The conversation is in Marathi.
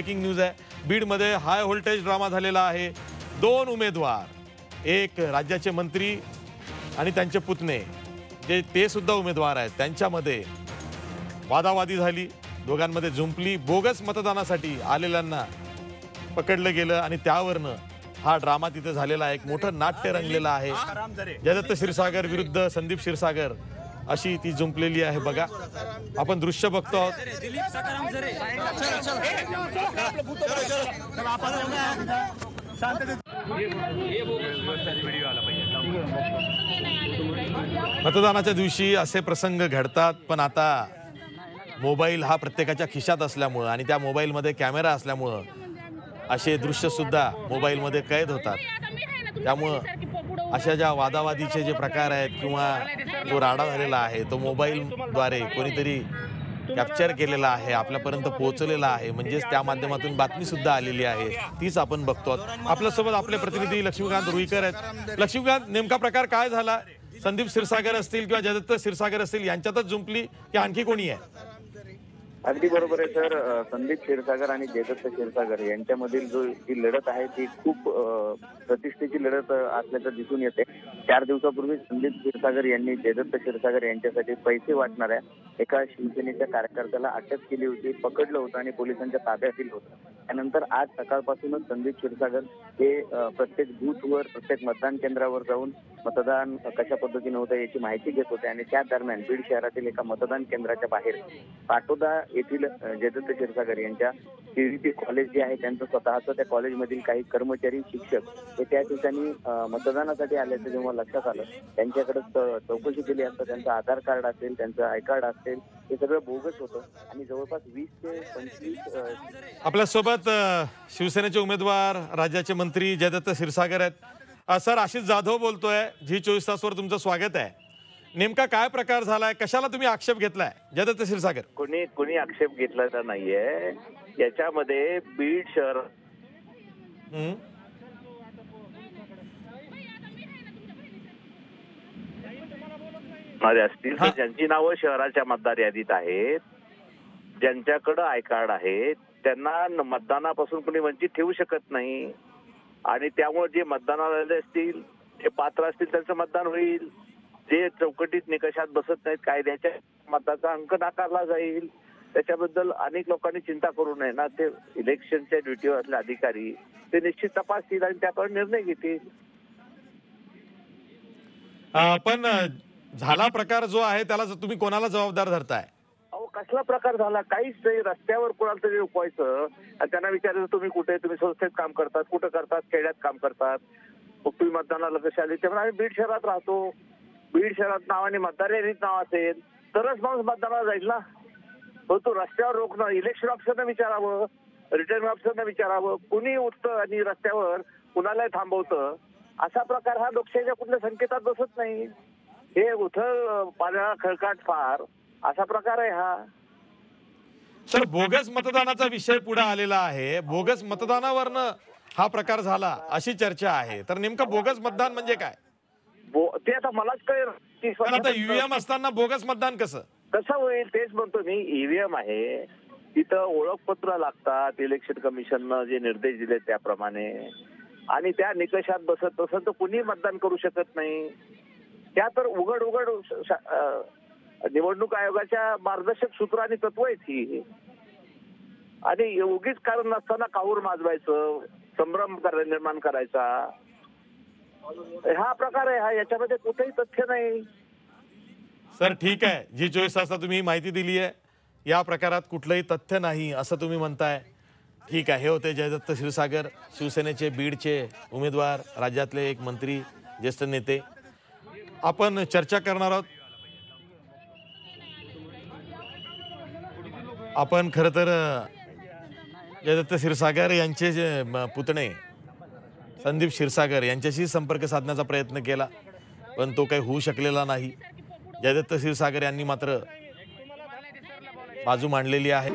ब्रेकिंग न्यूज आहे. बीडमध्ये हाय व्होल्टेज ड्रामा झालेला आहे. दोन उमेदवार एक राज्याचे मंत्री आणि त्यांचे पुतणे. जे ते सुद्धा उमेदवार आहेत. त्यांच्यामध्ये वादावादी झाली. दोघांमध्ये झुंपली बोगस मतदानासाठी आलेल्यांना पकडलं गेलं आणि त्यावरनं हा ड्रामा तिथे झालेला आहे. एक मोठं नाट्य रंगलेलं आहे. जयदत्त क्षीरसागर विरुद्ध संदीप क्षीरसागर. अशी ती जुंपलेली आहे बघा. आपण दृश्य बघतो आहोत. मतदानाच्या दिवशी असे प्रसंग घडतात पण आता मोबाईल हा प्रत्येकाच्या खिशात असल्यामुळं आणि त्या मोबाईलमध्ये कॅमेरा असल्यामुळं असे दृश्य सुद्धा मोबाईलमध्ये कैद होतात. त्यामुळं अशा ज्या वादावादीचे जे प्रकार आहेत किंवा जो राडा झालेला आहे तो मोबाईलद्वारे कोणीतरी कॅप्चर केलेला आहे आपल्यापर्यंत पोहोचलेला आहे म्हणजेच त्या माध्यमातून बातमी सुद्धा आलेली आहे तीच आपण बघतो आपल्यासोबत आपले प्रतिनिधी लक्ष्मीकांत रुईकर आहेत. लक्ष्मीकांत नेमका प्रकार काय झाला? संदीप क्षीरसागर असतील किंवा जयदत्त क्षीरसागर असतील यांच्यातच जुंपली की आणखी कोणी आहे? अगदी बरोबर आहे सर. संदीप क्षीरसागर आणि जयदत्त क्षीरसागर यांच्यामधील जो जी लढत आहे ती खूप प्रतिष्ठेची लढत असल्याचं दिसून येते. चार दिवसापूर्वी संदीप क्षीरसागर यांनी जयदत्त क्षीरसागर यांच्यासाठी पैसे वाटणाऱ्या एका शिवसेनेच्या कार्यकर्त्याला अटक केली होती पकडलं होतं आणि पोलिसांच्या ताब्यात दिलं होतं. त्यानंतर आज सकाळपासूनच संदीप क्षीरसागर हे प्रत्येक बूथवर प्रत्येक मतदान केंद्रावर जाऊन मतदान कशा पद्धतीने होतं याची माहिती घेत होते आणि त्या दरम्यान बीड शहरातील एका मतदान केंद्राच्या बाहेर पाटोदा येथील जयदत्त क्षीरसागर यांच्या सीडीपी कॉलेज जे आहे त्यांचं स्वतःचं त्या कॉलेजमधील काही कर्मचारी शिक्षक हे त्या ठिकाणी मतदानासाठी आल्याचं जेव्हा लक्षात आलं. त्यांच्याकडे चौकशी केली असता त्यांचं आधार कार्ड असेल त्यांचं आय कार्ड असेल हे सगळं बोगस होतं. आणि जवळपास वीस ते पंचवीस आपल्यासोबत शिवसेनेचे उमेदवार राज्याचे मंत्री जयदत्त क्षीरसागर आहेत. सर आशिष जाधव बोलतोय. झी चोवीस तासवर तुमचं स्वागत आहे. नेमका काय प्रकार झालाय? कशाला तुम्ही आक्षेप घेतलाय? जयदत्त क्षीरसागर. कोणी कोणी आक्षेप घेतला नाहीये. याच्यामध्ये बीड शहर असतील. तर ज्यांची नावं शहराच्या मतदार यादीत आहेत ज्यांच्याकडं आय कार्ड आहे त्यांना मतदानापासून कोणी वंचित ठेवू शकत नाही. आणि त्यामुळे जे मतदानाला आलेले असतील जे पात्र असतील त्यांचं मतदान होईल. जे चौकटीत निकषात बसत नाहीत कायद्याच्या मताचा अंक नाकारला जाईल. त्याच्याबद्दल अनेक लोकांनी चिंता करू नये ना. ते इलेक्शनच्या ड्युटीवर असले अधिकारी ते निश्चित तपासतील आणि त्याकडे निर्णय घेतील. पण झाला प्रकार जो आहे त्याला तुम्ही कोणाला जबाबदार धरताय? कसला प्रकार झाला? काहीच नाही. रस्त्यावर कोणाला तरी उपवायचं आणि त्यांना विचारायचं तुम्ही कुठे? तुम्ही संस्थेत काम करतात. कुठं करतात? खेड्यात काम करतात. मग तुम्ही मतदानाला कसे आले त्यामुळे आम्ही बीड शहरात राहतो. बीड शहरात नावाने मतदार यादीत नाव असेल. तरच माणूस मतदानाला जाईल ना? हो तो रस्त्यावर रोखणं इलेक्शन ऑफिसरनं विचारावं रिटर्न ऑफिसरनं विचारावं. कुणी उठतं आणि रस्त्यावर कुणालाही थांबवतं? असा प्रकार हा लोकशाहीच्या कुठल्या संकेतात बसत नाही. हे उथळ पाण्याला खळकाट फार. असा प्रकार आहे हा. सर बोगस मतदानाचा विषय पुढे आलेला आहे. बोगस मतदानावरनं हा प्रकार झाला अशी चर्चा आहे. तर नेमकं बोगस मतदान म्हणजे काय? बो- ते आता मलाच तीस पण आता ईव्हीएम असताना बोगस मतदान कसं? कसं होईल तेच म्हणतो मी. ईव्हीएम आहे. तिथं ओळखपत्र लागतात इलेक्शन कमिशननं जे निर्देश दिले त्याप्रमाणे. आणि त्या निकषात बसत नसेल तर कुणी मतदान करू शकत नाही. त्या तर उघड उघड श- श- अं, निवडणूक आयोगाच्या मार्गदर्शक सूत्र आणि तत्व आहेत ही. आणि उगीच कारण नसताना काहूर माजवायचं संभ्रम निर्माण करायचा. हा प्रकार आहे हा याच्यामध्ये कुठेही तथ्य नाही. सर ठीक आहे. जी चोवीस तासला तुम्ही माहिती दिली आहे या प्रकारात कुठलंही तथ्य नाही असं तुम्ही म्हणताय. ठीक आहे. हे होते जयदत्त क्षीरसागर शिवसेनेचे बीडचे उमेदवार राज्यातले एक मंत्री ज्येष्ठ नेते. आपण चर्चा करणार आहोत. आपण खरं तर जयदत्त क्षीरसागर यांचे जे म, पुतणे संदीप क्षीरसागर यांच्याशी संपर्क साधण्याचा प्रयत्न केला पण तो काही होऊ शकलेला नाही. जयदत्त क्षीरसागर यांनी मात्र बाजू मांडलेली आहे.